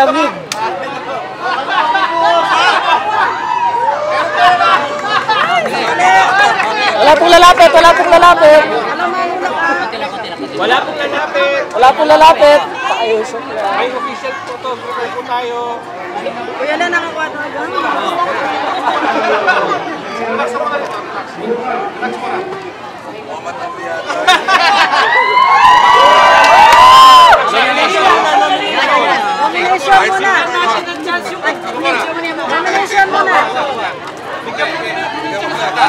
malamig. Wala pong lalapit, wala pong lalapit. Wala pong lalapit. Wala pong lalapit. Lang. May official photographer po tayo. Kuya lang nakakuha na lang. Nomination muna. Nomination muna.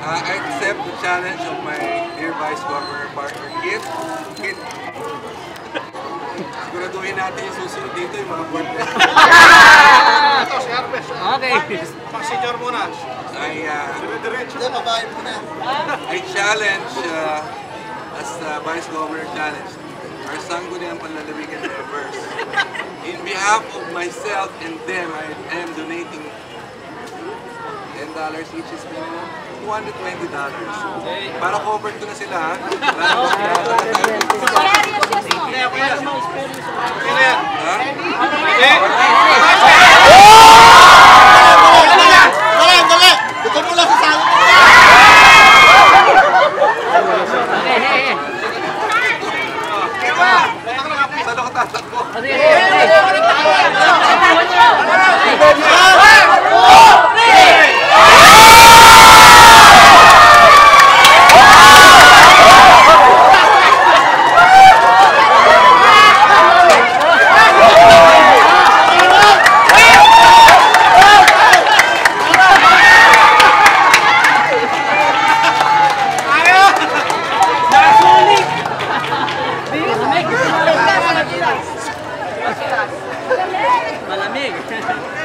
Uh, I accept the challenge of my dear Vice Governor partner, Kit. Kit, siguraduhin natin yung susunod dito yung mga board. Ito, si Harvest. Okay. Pang senior muna. I, uh, I challenge, uh, as the Vice Governor challenge, our Sangguniang Panlalawigan members. In behalf of myself and them, I am donating $10 each is minimum. $220. Para covered ko na sila, ha? Sino Salok tatakbo. Ano yun? Ano yun? Ano yun? ね。え